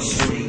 Sweet.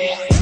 yeah.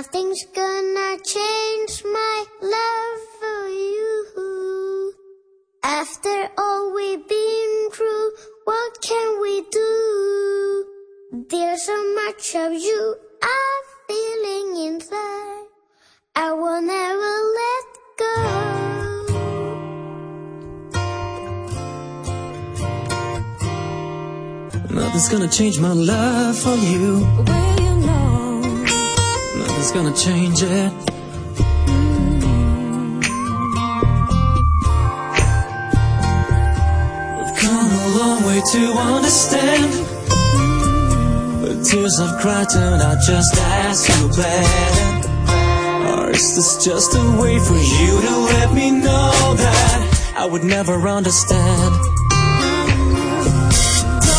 Nothing's gonna change my love for you. After all we've been through, what can we do? There's so much of you I'm feeling inside. I will never let go. Nothing's gonna change my love for you nothing's gonna change it. We've come a long way to understand. The tears I've cried out just as you bad. Or is this just a way for you to let me know that I would never understand?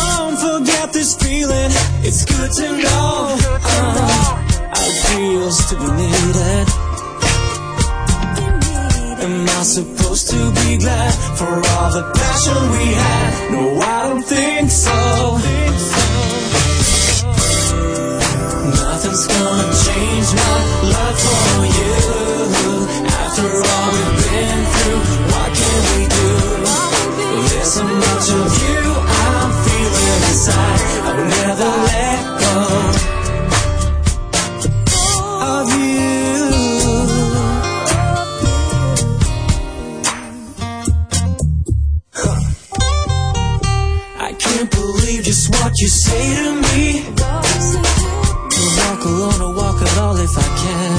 Don't forget this feeling, it's good to know. Uh, feels to be needed. Am I supposed to be glad for all the passion we had? No, I don't think so. Nothing's gonna change my love you say to me. To walk alone or walk at all if I can.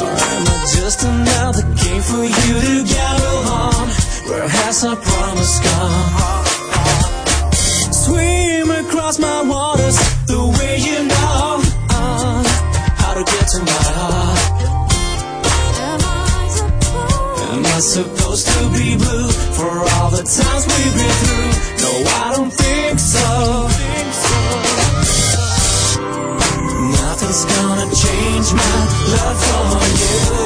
Or am I just another game for you to gamble on? Where has our promise gone? Swim across my waters the way you know uh, how to get to my heart. Am I supposed to be blue for all the times we've been through? No, I change my love for you.